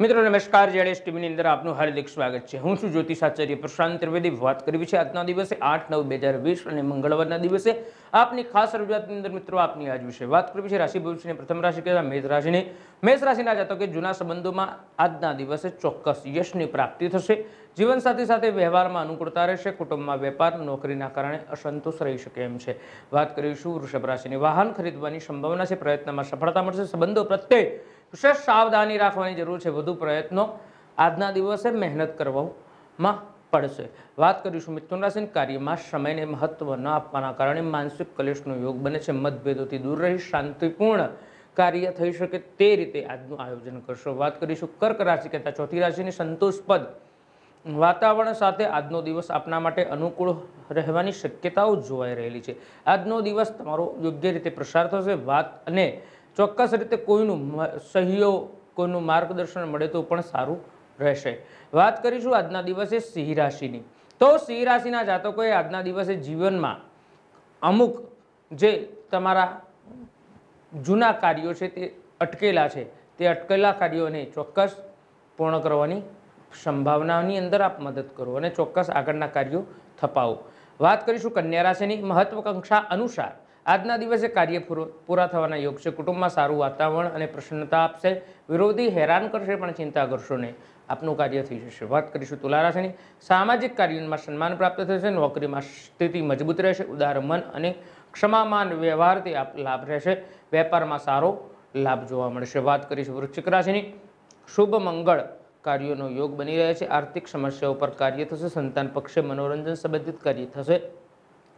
મિત્રો, નમસ્કાર. જેડેશ ટીવીની અંદર આપનું હાર્દિક સ્વાગત છે. હું છું જ્યોતિષાચાર્ય પ્રશાંત ત્રિવેદી. વાત કરવી છે આજના દિવસે, આઠ નવ બે હજાર વીસ અને મંગળવારના દિવસે. આપની ખાસ રજૂઆતની અંદર મિત્રો, આપની આજ વિશે વાત કરવી છે. રાશિ ભવિષ્યની પ્રથમ રાશિ કહેવાય મેષ રાશિની. મેષ રાશિના જાતકે જૂના સંબંધોમાં આજના દિવસે ચોક્કસ યશની પ્રાપ્તિ થશે. જીવનસાથી સાથે વ્યવહારમાં અનુકૂળતા રહેશે. કુટુંબમાં વેપાર, નોકરીના કારણે અસંતોષ રહી શકે એમ છે. વાત કરીશું વૃષભ રાશિની. વાહન ખરીદવાની સંભાવના છે. પ્રયત્નમાં સફળતા મળશે. સંબંધો પ્રત્યે વિશેષ સાવધાની રાખવાની જરૂર છે. વધુ પ્રયત્નો આજના દિવસે મહેનત કરવામાં પડશે. વાત કરીશું મિથુન રાશિના કાર્યમાં. સમયને મહત્વ ન આપવાના કારણે માનસિક કલેશનો યોગ બને છે. મતભેદોથી દૂર રહી શાંતિપૂર્ણ કાર્ય થઈ શકે તે રીતે આજનું આયોજન કરશો. વાત કરીશું કર્ક રાશિ કહેતા ચોથી રાશિની સંતોષપદ વાતાવરણ સાથે આજનો દિવસ આપના માટે અનુકૂળ રહેવાની શક્યતાઓ જોવાઈ રહેલી છે. આજનો દિવસ તમારો યોગ્ય રીતે પ્રસાર થશે. વાત અને ચોક્કસ રીતે કોઈનું સહયોગ કોઈનું માર્ગદર્શન મળે તો પણ સારું રહેશે. વાત કરીશું આજના દિવસે સિંહ રાશિની. તો સિંહ રાશિના જાતકોએ આજના દિવસે જીવનમાં અમુક જે તમારા જૂના કાર્યો છે તે અટકેલા છે, તે અટકેલા કાર્યોને ચોક્કસ પૂર્ણ કરવાની સંભાવનાની અંદર આપ મદદ કરો અને ચોક્કસ આગળના કાર્યો થપાવો. વાત કરીશું કન્યા રાશિની મહત્વકાંક્ષા અનુસાર. આજના દિવસે કાર્ય પૂરો- થવાના યોગ છે. કુટુંબમાં સારું વાતાવરણ અને પ્રસન્નતા આપશે. વિરોધી હેરાન કરશે પણ ચિંતા કરશો નહીં. આપનું કાર્ય થઈ જશે. વાત કરીશું તુલા રાશિની સામાજિક કાર્યોમાં સન્માન પ્રાપ્ત થશે. નોકરીમાં સ્થિતિ મજબૂત રહેશે. ઉદાર મન અને ક્ષમામાન વ્યવહારથી લાભ રહેશે. વેપારમાં સારો લાભ જોવા મળશે. વાત કરીશું વૃશ્ચિક રાશિની. શુભ મંગળ કાર્યોનો યોગ બની રહે છે. આર્થિક સમસ્યાઓ પર કાર્ય થશે. સંતાન પક્ષે મનોરંજન સંબંધિત કાર્ય થશે.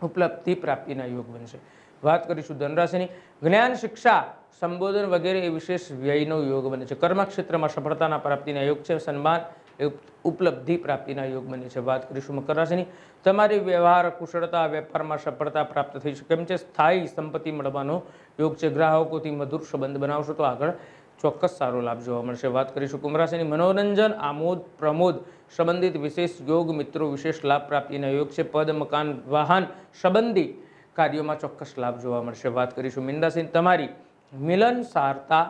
ઉપલબ્ધિ પ્રાપ્તિના યોગ બનશે. વાત કરીશું ધનરાશિની. જ્ઞાન, શિક્ષા, સંબોધન વગેરે એ વિશેષ વ્યયનો યોગ બને છે. કર્મક્ષેત્રમાં સફળતાના પ્રાપ્તિના યોગ છે, સન્માન એ ઉપલબ્ધિ પ્રાપ્તિના યોગ બને છે. વાત કરીશું મકર રાશિની. તમારી વ્યવહાર, કુશળતા, વેપારમાં સફળતા પ્રાપ્ત થઈ શકે એમ છે? સ્થાયી સંપત્તિ મળવાનો યોગ છે. ગ્રાહકોથી મધુર સંબંધ બનાવશો તો આગળ ચોક્કસ સારો લાભ જોવા મળશે. વાત કરીશું કુંભ મનોરંજન, આમોદ, પ્રમોદ સંબંધિત વિશેષ યોગ મિત્રો વિશેષ લાભ પ્રાપ્તિના યોગ છે. પદ, મકાન, વાહન સંબંધી કાર્યોમાં ચોક્કસ લાભ જોવા મળશે. વાત કરીશું મીનરાશિની. તમારી મિલન સારતા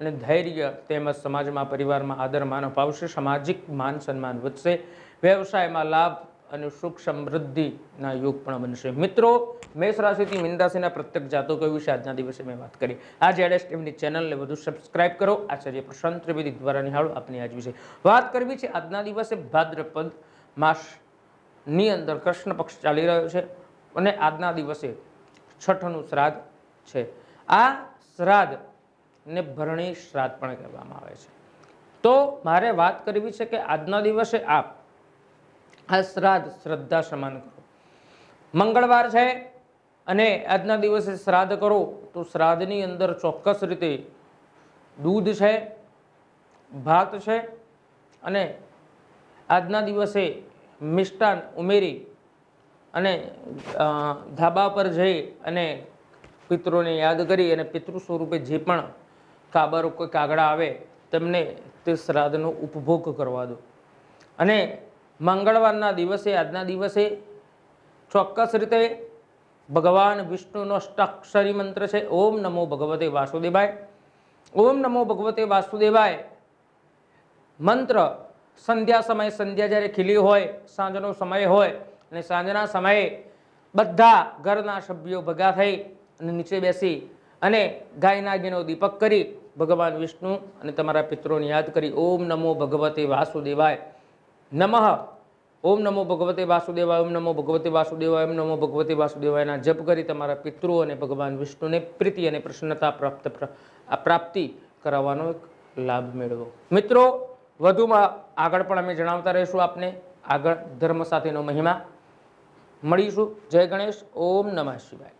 અને ધૈર્ય તેમજ સમાજમાં, પરિવારમાં આદર માન અપાવશે સામાજિક માન સન્માન વધશે. વ્યવસાયમાં લાભ અને સુખ સમૃદ્ધિના યોગ પણ બનશે. મિત્રો, મેષ રાશિથી મીન રાશિના પ્રત્યેક જાતકો વિશે આજના દિવસે મેં વાત કરી. આ જેડેસ ટીવીની ચેનલને વધુ સબસ્ક્રાઇબ કરો. આચાર્ય પ્રશાંત ત્રિવેદી દ્વારા નિહાળો આપની આજ વિશે વાત કરવી છે. આજના દિવસે ભાદ્રપદ માસની અંદર કૃષ્ણ પક્ષ ચાલી રહ્યો છે અને આજના દિવસે છઠનું શ્રાદ્ધ છે. આ શ્રાદ્ધ ને ભરણી શ્રાદ્ધ પણ કહેવામાં આવે છે. તો મારે વાત કરવી છે કે આજના દિવસે આપ આ શ્રાદ્ધ શ્રદ્ધા સમાન કરો. મંગળવાર છે અને આજના દિવસે શ્રાદ્ધ કરો તો શ્રાદ્ધની અંદર ચોક્કસ રીતે દૂધ છે, ભાત છે અને આજના દિવસે મિષ્ટાન ઉમેરી અને ધાબા પર જઈ અને પિતૃને યાદ કરી અને પિતૃ સ્વરૂપે જે પણ કાબર કોઈ કાગડા આવે તેમને તે શ્રાદ્ધનો ઉપભોગ કરવા દો. અને મંગળવારના દિવસે, આજના દિવસે ચોક્કસ રીતે ભગવાન વિષ્ણુનો અષ્ટાક્ષરી મંત્ર છે. ઓમ નમો ભગવતે વાસુદેવાય. ઓમ નમો ભગવતે વાસુદેવાય. મંત્ર સંધ્યા સમયે સંધ્યા જ્યારે ખીલી હોય, સાંજનો સમય હોય અને સાંજના સમયે બધા ઘરના સભ્યો ભેગા થઈ અને નીચે બેસી અને ગાયના ગીનો દીપક કરી ભગવાન વિષ્ણુ અને તમારા પિત્રોને યાદ કરી, ઓમ નમો ભગવતે વાસુદેવાય. નમઃ. ઓમ નમો ભગવતે વાસુદેવાય, ઓમ નમો ભગવતે વાસુદેવાય, ઓમ નમો ભગવતે વાસુદેવાયના જપ કરી તમારા પિતૃઓ અને ભગવાન વિષ્ણુને પ્રીતિ અને પ્રસન્નતા પ્રાપ્ત પ્રાપ્તિ કરાવવાનો એક લાભ મેળવો. મિત્રો, વધુમાં આગળ પણ અમે જણાવતા રહીશું આપને. આગળ ધર્મ સાથેનો મહિમા. મળીશું. જય ગણેશ. ઓમ નમઃ શિવાય.